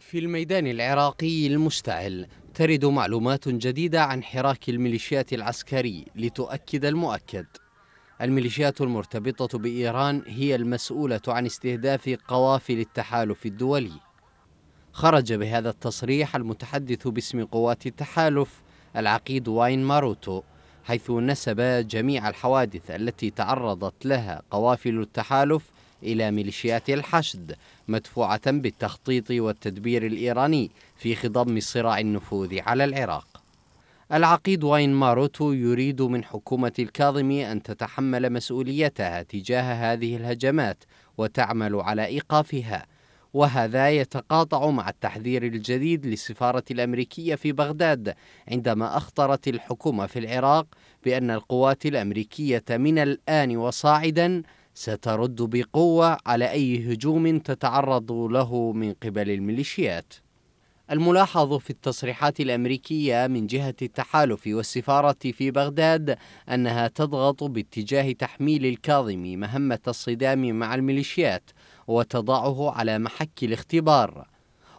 في الميدان العراقي المشتعل ترد معلومات جديدة عن حراك الميليشيات العسكري لتؤكد المؤكد. الميليشيات المرتبطة بإيران هي المسؤولة عن استهداف قوافل التحالف الدولي. خرج بهذا التصريح المتحدث باسم قوات التحالف العقيد واين ماروتو حيث نسب جميع الحوادث التي تعرضت لها قوافل التحالف إلى ميليشيات الحشد مدفوعة بالتخطيط والتدبير الإيراني في خضم صراع النفوذ على العراق. العقيد واين ماروتو يريد من حكومة الكاظمي أن تتحمل مسؤوليتها تجاه هذه الهجمات وتعمل على إيقافها وهذا يتقاطع مع التحذير الجديد للسفارة الأمريكية في بغداد عندما أخطرت الحكومة في العراق بأن القوات الأمريكية من الآن وصاعدا سترد بقوة على أي هجوم تتعرض له من قبل الميليشيات. الملاحظ في التصريحات الأمريكية من جهة التحالف والسفارة في بغداد أنها تضغط باتجاه تحميل الكاظمي مهمة الصدام مع الميليشيات وتضعه على محك الاختبار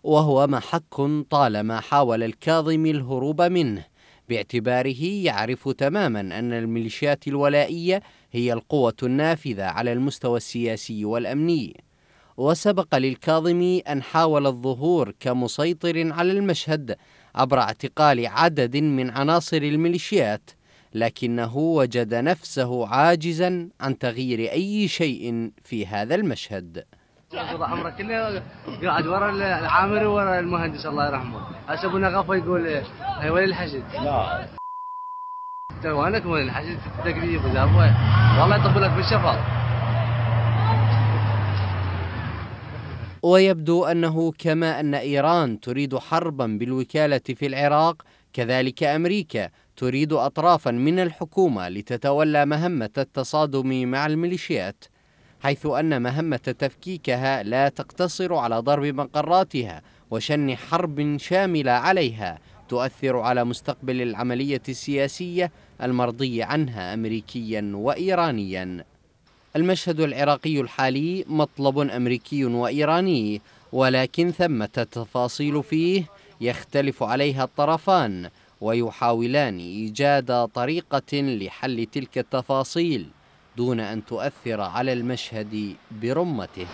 وهو محك طالما حاول الكاظمي الهروب منه باعتباره يعرف تماما أن الميليشيات الولائية هي القوة النافذة على المستوى السياسي والأمني. وسبق للكاظمي أن حاول الظهور كمسيطر على المشهد عبر اعتقال عدد من عناصر الميليشيات لكنه وجد نفسه عاجزا عن تغيير أي شيء في هذا المشهد. عمره كله قاعد ورا العامري ورا المهندس الله يرحمه. هسه ابونا غفا يقول هي ولي الحشد. لا. توانك ولي الحشد؟ تقريب والله يطب لك بالشفا. ويبدو أنه كما أن إيران تريد حربا بالوكالة في العراق كذلك أمريكا تريد أطرافا من الحكومة لتتولى مهمة التصادم مع الميليشيات. حيث أن مهمة تفكيكها لا تقتصر على ضرب مقراتها وشن حرب شاملة عليها تؤثر على مستقبل العملية السياسية المرضي عنها أمريكيا وإيرانيا. المشهد العراقي الحالي مطلب أمريكي وإيراني ولكن ثمة تفاصيل فيه يختلف عليها الطرفان ويحاولان إيجاد طريقة لحل تلك التفاصيل. دون أن تؤثر على المشهد برمته.